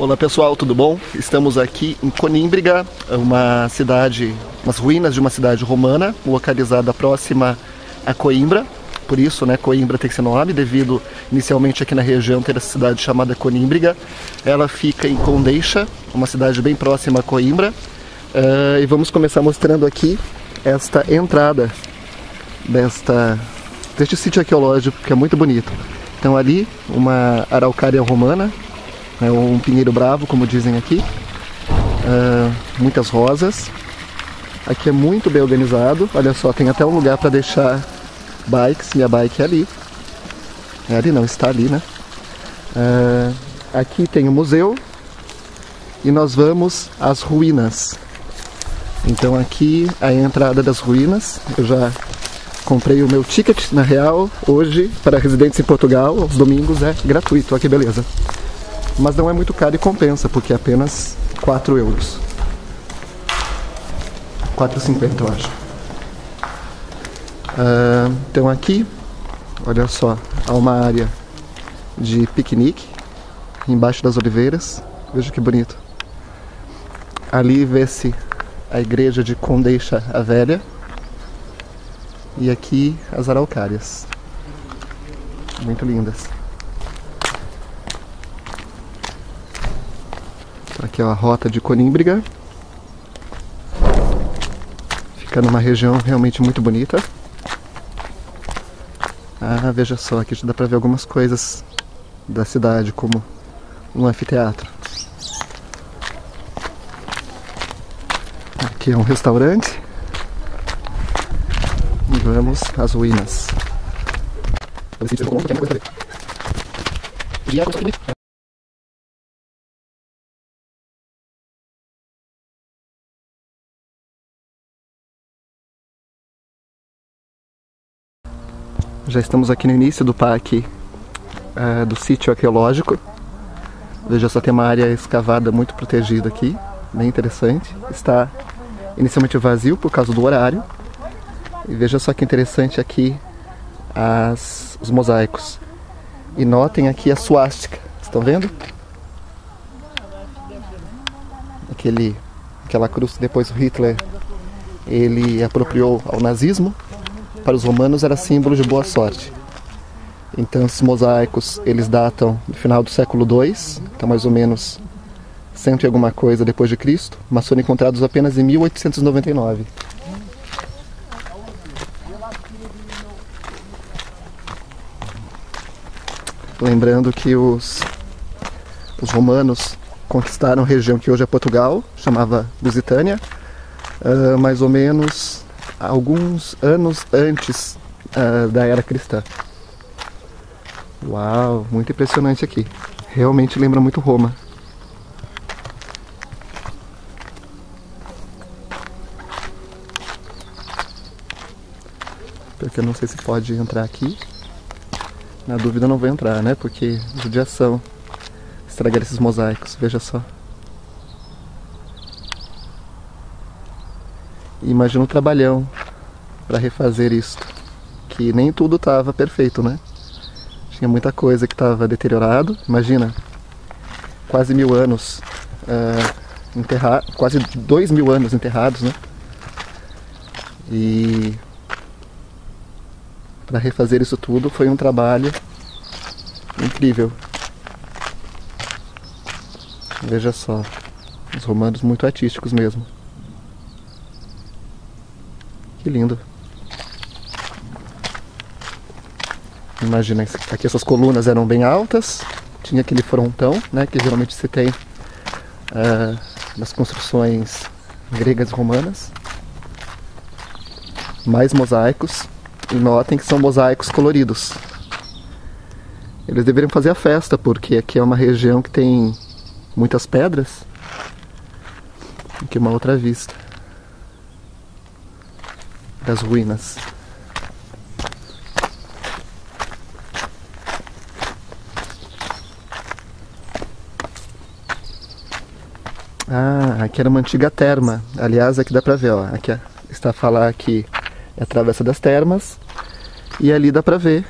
Olá pessoal, tudo bom? Estamos aqui em Conímbriga, uma cidade, umas ruínas de uma cidade romana, localizada próxima a Coimbra. Por isso, né, Coimbra tem esse nome, devido inicialmente aqui na região ter essa cidade chamada Conímbriga. Ela fica em Condeixa, uma cidade bem próxima a Coimbra. Uh, e vamos começar mostrando aqui esta entrada desta, deste sítio arqueológico que é muito bonito. Então ali uma araucária romana né, um pinheiro bravo, como dizem aqui. Uh, muitas rosas. Aqui é muito bem organizado. Olha só, tem até um lugar para deixar bikes. Minha bike é ali. É ali não, está ali, né? Uh, aqui tem o museu. E nós vamos às ruínas. Então aqui a entrada das ruínas. Eu já comprei o meu ticket, na real, hoje, para residentes em Portugal, aos domingos é gratuito. Olha que beleza mas não é muito caro e compensa, porque é apenas 4 euros. 4,50 eu acho. Uh, então aqui, olha só, há uma área de piquenique embaixo das oliveiras. Veja que bonito. Ali vê-se a igreja de Condeixa a Velha. E aqui as araucárias. Muito lindas. Aqui é a rota de Conímbriga. Fica numa região realmente muito bonita. Ah, veja só, aqui já dá pra ver algumas coisas da cidade, como um anfiteatro. Aqui é um restaurante. E vamos às ruínas. Já estamos aqui no início do parque uh, do sítio arqueológico. Veja só, tem uma área escavada muito protegida aqui, bem interessante. Está inicialmente vazio por causa do horário. E veja só que interessante aqui as, os mosaicos. E notem aqui a suástica, estão vendo? Aquele, aquela cruz que depois Hitler ele apropriou ao nazismo para os romanos era símbolo de boa sorte. Então esses mosaicos, eles datam do final do século II, então mais ou menos cento e alguma coisa depois de Cristo, mas foram encontrados apenas em 1899. Lembrando que os, os romanos conquistaram a região que hoje é Portugal, chamava Lusitânia, uh, mais ou menos alguns anos antes uh, da era cristã. Uau, muito impressionante aqui. Realmente lembra muito Roma. Porque eu não sei se pode entrar aqui. Na dúvida não vou entrar, né? Porque judiação. Estragar esses mosaicos, veja só. Imagina o trabalhão para refazer isso. Que nem tudo estava perfeito, né? Tinha muita coisa que estava deteriorado. Imagina, quase mil anos uh, enterrados, quase dois mil anos enterrados, né? E para refazer isso tudo foi um trabalho incrível. Veja só, os romanos muito artísticos mesmo. Que lindo. Imagina, aqui essas colunas eram bem altas, tinha aquele frontão, né, que geralmente se tem uh, nas construções gregas e romanas. Mais mosaicos, e notem que são mosaicos coloridos. Eles deveriam fazer a festa, porque aqui é uma região que tem muitas pedras. Aqui uma outra vista das ruínas. Ah, aqui era uma antiga terma. Aliás, aqui dá pra ver, ó. Aqui está a falar aqui é a Travessa das Termas. E ali dá pra ver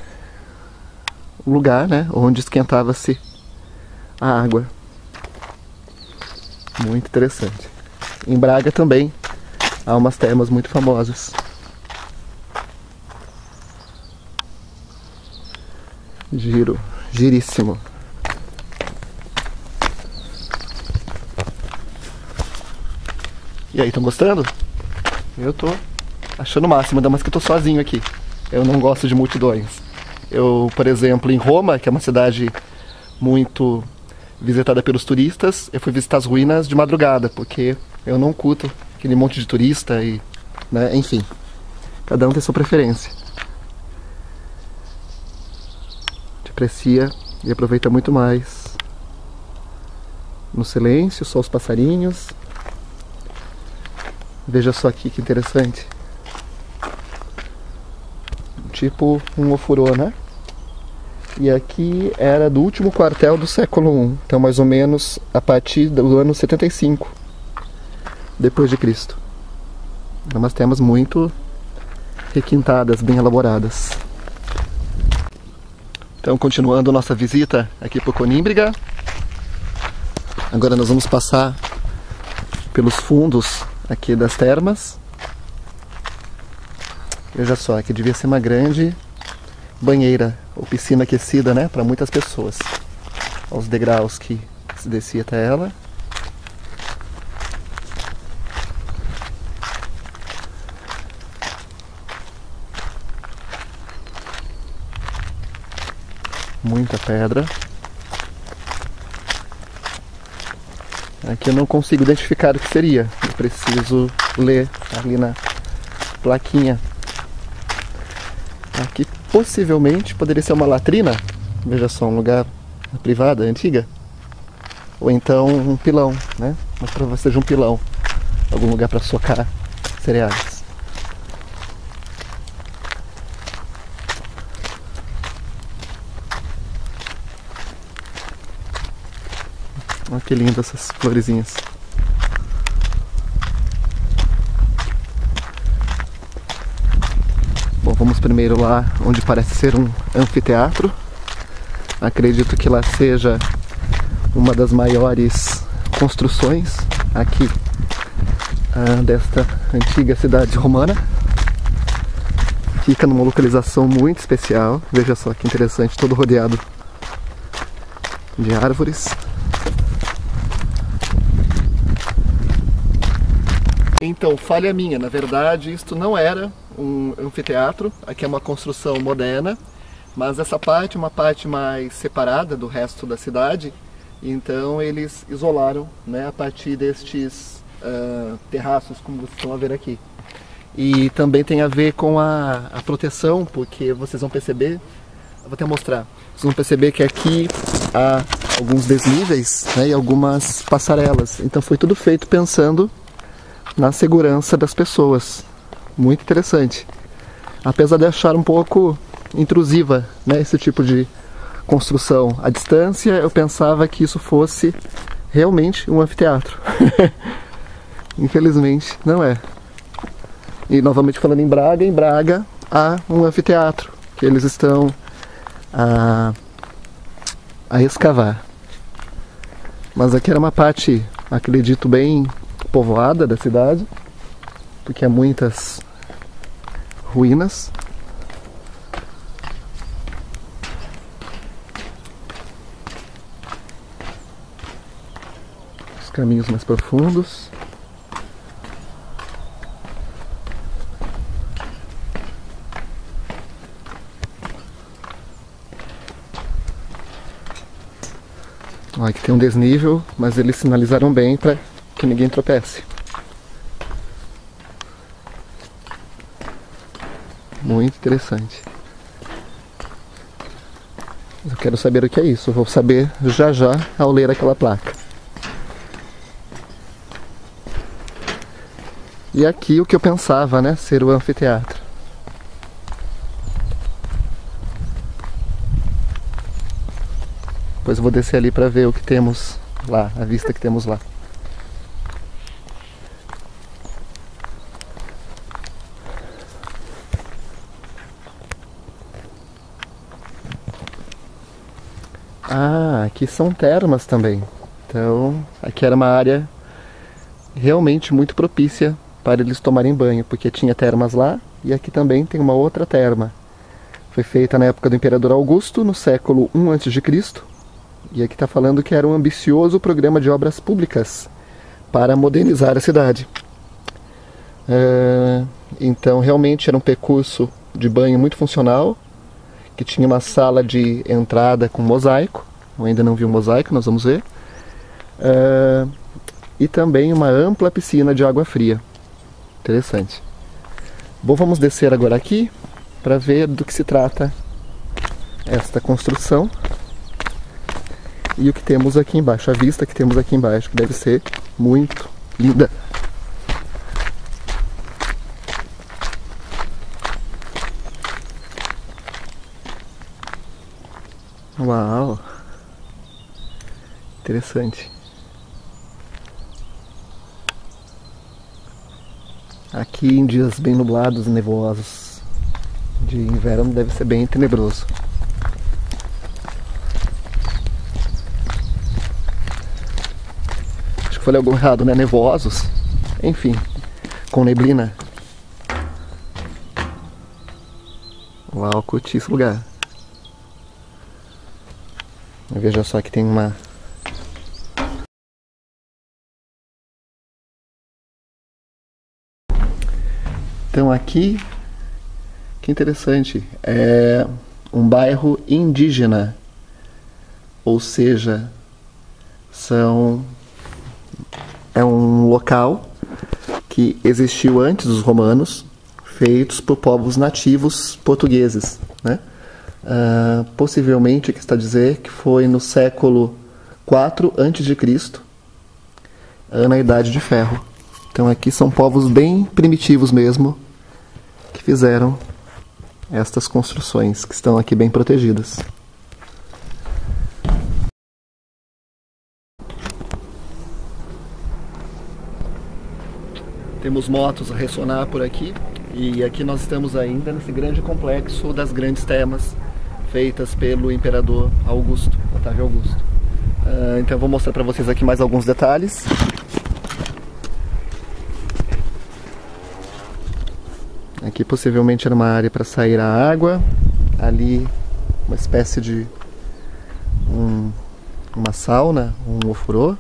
o lugar, né? Onde esquentava-se a água. Muito interessante. Em Braga também há umas termas muito famosas. Giro, giríssimo. E aí, estão gostando? Eu tô achando o máximo, ainda mais que eu tô sozinho aqui. Eu não gosto de multidões. Eu, por exemplo, em Roma, que é uma cidade muito visitada pelos turistas, eu fui visitar as ruínas de madrugada, porque eu não curto aquele monte de turista e, né, enfim. Cada um tem sua preferência. Aprecia e aproveita muito mais no silêncio, só os passarinhos. Veja só aqui que interessante. Tipo um ofurô, né? E aqui era do último quartel do século I, então mais ou menos a partir do ano 75 depois de Cristo. Umas temas muito requintadas, bem elaboradas. Então, continuando nossa visita aqui para Conímbriga. Agora nós vamos passar pelos fundos aqui das termas. Veja só, aqui devia ser uma grande banheira ou piscina aquecida, né, para muitas pessoas. Os degraus que se descia até ela. Muita pedra. Aqui eu não consigo identificar o que seria. Eu preciso ler ali na plaquinha. Aqui possivelmente poderia ser uma latrina. Veja só, um lugar privado, antiga. Ou então um pilão, né? Mas provavelmente seja um pilão. Algum lugar para socar cereais. Que lindas essas florezinhas. Bom, vamos primeiro lá onde parece ser um anfiteatro. Acredito que lá seja uma das maiores construções aqui ah, desta antiga cidade romana. Fica numa localização muito especial. Veja só que interessante, todo rodeado de árvores. Então, falha minha. Na verdade, isto não era um anfiteatro. Aqui é uma construção moderna. Mas essa parte é uma parte mais separada do resto da cidade. Então, eles isolaram né, a partir destes uh, terraços, como vocês estão a ver aqui. E também tem a ver com a, a proteção, porque vocês vão perceber, vou até mostrar, vocês vão perceber que aqui há alguns desníveis né, e algumas passarelas. Então foi tudo feito pensando na segurança das pessoas. Muito interessante. Apesar de achar um pouco intrusiva né, esse tipo de construção à distância, eu pensava que isso fosse realmente um anfiteatro. Infelizmente, não é. E novamente falando em Braga, em Braga há um anfiteatro que eles estão a, a escavar. Mas aqui era uma parte, acredito, bem povoada da cidade, porque há muitas ruínas. Os caminhos mais profundos. aqui tem um desnível, mas eles sinalizaram bem para que ninguém tropece. Muito interessante. Eu quero saber o que é isso. Vou saber já já ao ler aquela placa. E aqui o que eu pensava, né? Ser o anfiteatro. Depois eu vou descer ali para ver o que temos lá, a vista que temos lá. Ah, aqui são termas também. Então, aqui era uma área realmente muito propícia para eles tomarem banho, porque tinha termas lá e aqui também tem uma outra terma. Foi feita na época do Imperador Augusto, no século I a.C. E aqui está falando que era um ambicioso programa de obras públicas para modernizar a cidade. Uh, então, realmente era um percurso de banho muito funcional, que tinha uma sala de entrada com mosaico. Eu ainda não vi o um mosaico, nós vamos ver. Uh, e também uma ampla piscina de água fria. Interessante. Bom, vamos descer agora aqui para ver do que se trata esta construção e o que temos aqui embaixo, a vista que temos aqui embaixo, que deve ser muito linda. Uau! Interessante. Aqui em dias bem nublados e nevosos de inverno deve ser bem tenebroso. Acho que falei algo errado, né? Nevosos. Enfim, com neblina. Uau, curti esse lugar. Veja só que tem uma Então aqui, que interessante, é um bairro indígena, ou seja, são é um local que existiu antes dos romanos, feitos por povos nativos portugueses, né? Uh, possivelmente, que está a dizer que foi no século 4 antes de Cristo, na Idade de Ferro. Então aqui são povos bem primitivos mesmo que fizeram estas construções que estão aqui bem protegidas. Temos motos a ressonar por aqui e aqui nós estamos ainda nesse grande complexo das grandes temas feitas pelo imperador Augusto, Otávio Augusto. Uh, então eu vou mostrar para vocês aqui mais alguns detalhes. Aqui possivelmente era uma área para sair a água. Ali uma espécie de um, uma sauna, um ofurô.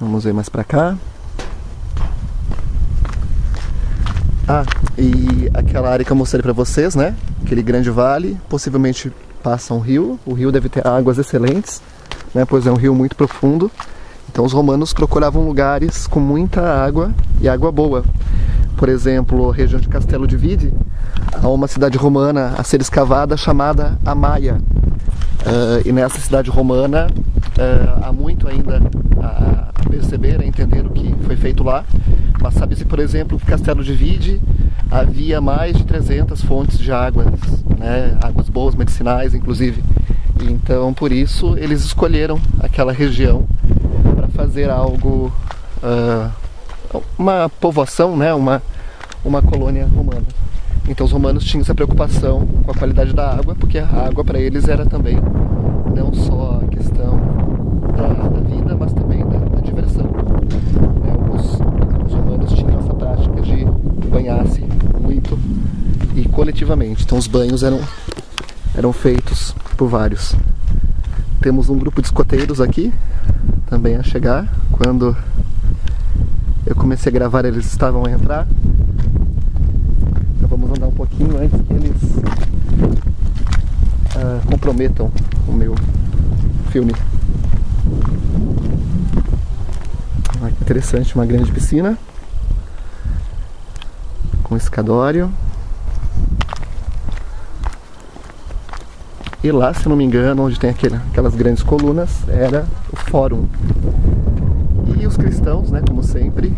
Vamos ver mais para cá. Ah, e aquela área que eu mostrei para vocês, né? Aquele grande vale, possivelmente passa um rio. O rio deve ter águas excelentes, né? Pois é um rio muito profundo. Então os romanos procuravam lugares com muita água e água boa. Por exemplo, a região de Castelo de Vide, há uma cidade romana a ser escavada chamada Amaia. Uh, e nessa cidade romana uh, há muito ainda a, a, perceber, a entender o que foi feito lá. Mas sabe-se, por exemplo, que Castelo de Vide havia mais de 300 fontes de águas, né? águas boas, medicinais, inclusive. Então, por isso, eles escolheram aquela região fazer algo, uh, uma povoação, né, uma, uma colônia romana. Então os romanos tinham essa preocupação com a qualidade da água, porque a água para eles era também não só a questão da, da vida, mas também da, da diversão. Né? Os, os, romanos tinham essa prática de banhar-se muito e coletivamente. Então os banhos eram, eram feitos por vários. Temos um grupo de escoteiros aqui, também a chegar. Quando eu comecei a gravar, eles estavam a entrar. Então vamos andar um pouquinho antes que eles uh, comprometam o meu filme. Ah, interessante, uma grande piscina com escadório. E lá, se não me engano, onde tem aquele, aquelas grandes colunas, era o fórum. E os cristãos, né, como sempre,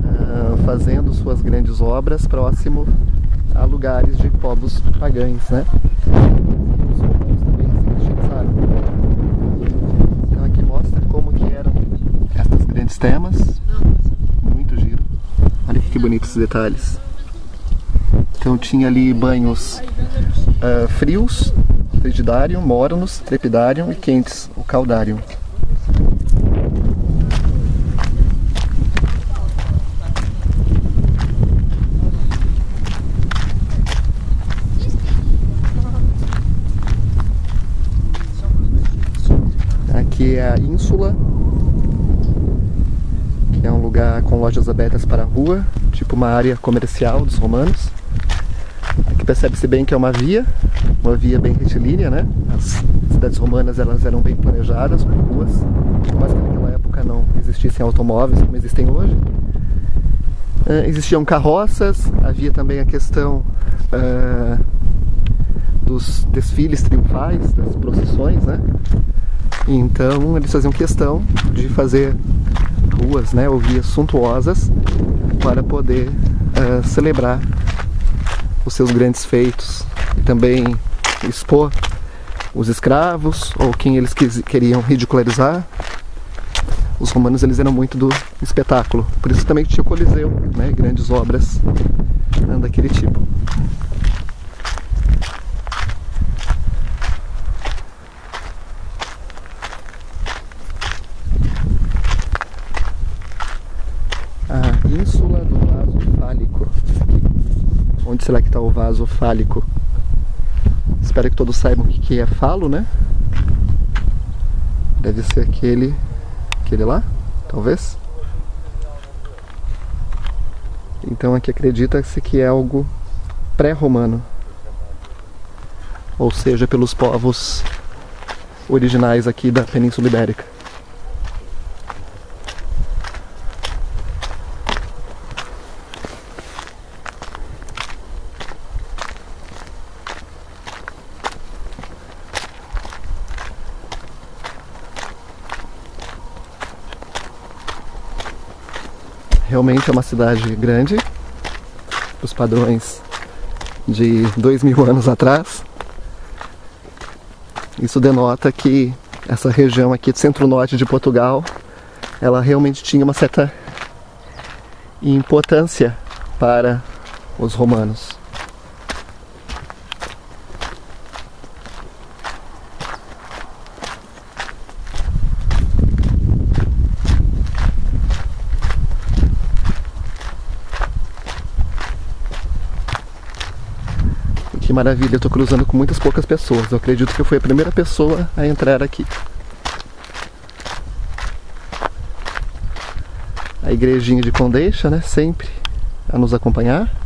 uh, fazendo suas grandes obras próximo a lugares de povos pagãos, né? Os romanos também. Então aqui mostra como que eram estas grandes temas. Muito giro. Olha que bonitos detalhes. Então tinha ali banhos uh, frios, frigidarium, mornos, trepidarium e quentes, o caldarium. Aqui é a ínsula, que é um lugar com lojas abertas para a rua, tipo uma área comercial dos romanos. Percebe-se bem que é uma via, uma via bem retilínea, né? As cidades romanas elas eram bem planejadas, com ruas, mas que naquela época não existissem automóveis como existem hoje. Uh, existiam carroças, havia também a questão uh, dos desfiles triunfais, das procissões, né? Então eles faziam questão de fazer ruas, né, ou vias suntuosas para poder uh, celebrar os seus grandes feitos e também expor os escravos ou quem eles queriam ridicularizar. Os romanos eles eram muito do espetáculo, por isso também tinha o Coliseu, né, grandes obras né, daquele tipo. A ínsula do vaso fálico. Onde será que está o vaso fálico? Espero que todos saibam o que é falo, né? Deve ser aquele, aquele lá, talvez. Então aqui acredita-se que é algo pré-romano. Ou seja, pelos povos originais aqui da Península Ibérica. Realmente é uma cidade grande, os padrões de dois mil anos atrás. Isso denota que essa região aqui do centro-norte de Portugal, ela realmente tinha uma certa importância para os romanos. Maravilha, eu tô cruzando com muitas poucas pessoas. Eu acredito que eu fui a primeira pessoa a entrar aqui. A igrejinha de Condeixa, né? Sempre a nos acompanhar.